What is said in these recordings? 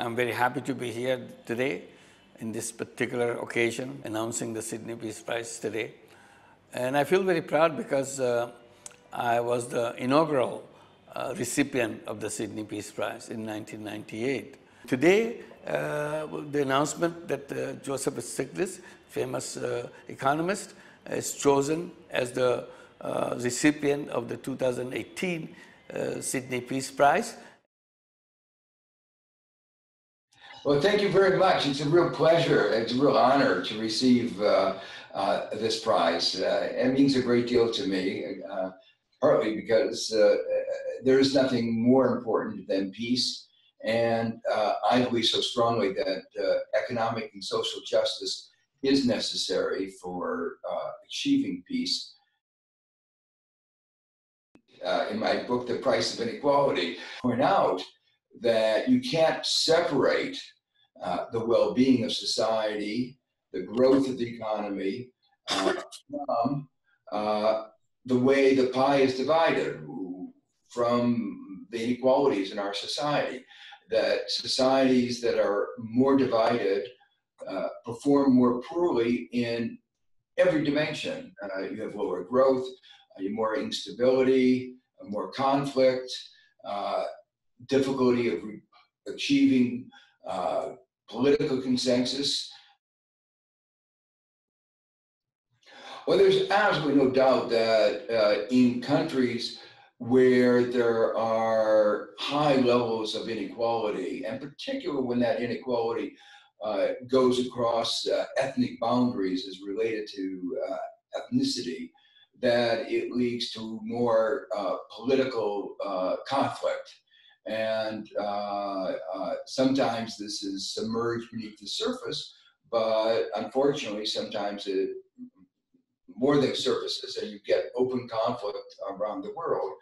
I'm very happy to be here today in this particular occasion, announcing the Sydney Peace Prize today. And I feel very proud because uh, I was the inaugural uh, recipient of the Sydney Peace Prize in 1998. Today, uh, the announcement that uh, Joseph Stiglitz, famous uh, economist, is chosen as the uh, recipient of the 2018 Sydney Peace Prize. Well, thank you very much. It's a real pleasure. It's a real honor to receive uh, uh, this prize. Uh, it means a great deal to me, uh, partly because uh, there is nothing more important than peace. And uh, I believe so strongly that economic and social justice is necessary for achieving peace. in my book, The Price of Inequality, point out that you can't separate uh, the well-being of society, the growth of the economy, uh, from uh, the way the pie is divided, from the inequalities in our society. That societies that are more divided uh, perform more poorly in every dimension. Uh, you have lower growth, you have more instability, more conflict, difficulty of achieving uh, political consensus. Well, there's absolutely no doubt that uh, in countries where there are high levels of inequality, and particularly when that inequality uh, goes across uh, ethnic boundaries as related to uh, ethnicity, that it leads to more uh, political conflict. And uh, uh, sometimes this is submerged beneath the surface, but unfortunately, sometimes it more than surfaces and you get open conflict around the world.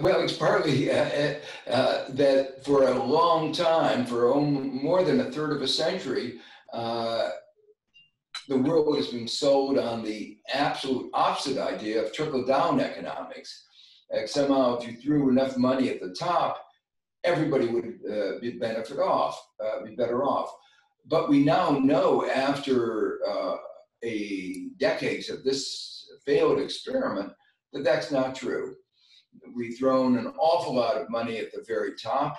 Well, it's partly uh, uh, that for a long time, for more than a third of a century, uh, the world has been sold on the absolute opposite idea of trickle down economics like somehow if you threw enough money at the top, everybody would uh, be benefit off, uh, be better off. But we now know after uh, a decades of this failed experiment that that's not true. We've thrown an awful lot of money at the very top,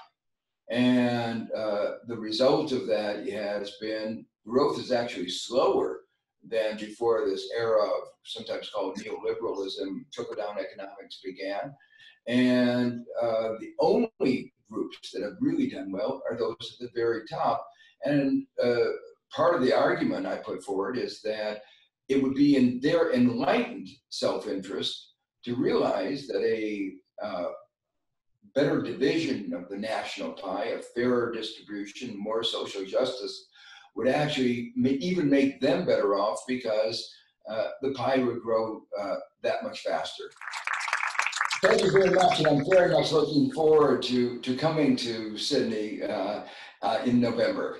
and uh, the result of that has been growth is actually slower than before this era of sometimes called neoliberalism, trickle down economics began. And uh, the only groups that have really done well are those at the very top. And uh, part of the argument I put forward is that it would be in their enlightened self interest to realize that a uh, better division of the national pie, a fairer distribution, more social justice would actually even make them better off because uh, the pie would grow uh, that much faster. Thank you very much, and I'm very much looking forward to, to coming to Sydney uh, uh in November.